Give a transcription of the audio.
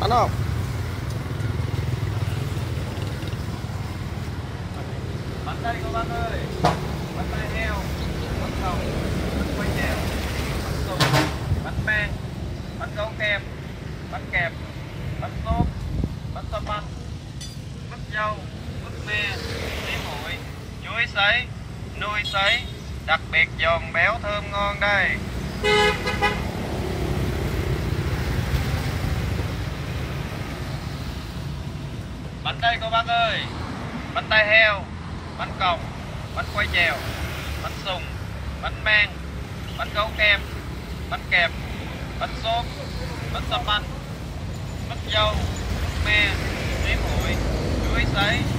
bắn không? Bắn đây các bác ơi. Bắn tai heo, bắn còng bắn quay chèo bắn sùng bắn beng bắn gấu kem, bắn kẹp, bắn tốp bắn tôm bắn bắn dâu, bắn me tím muội chuối sấy nuôi sấy, đặc biệt giòn béo thơm ngon đây. Bắn đây cô bác ơi. Bắn tai heo, bắn còng, bắn quay chèo, bắn sùng, bắn men bắn gấu kem, bắn kẹp, bắn xốp, bắn xà bắn bắn dâu bánh me bánh muội chuối, sấy.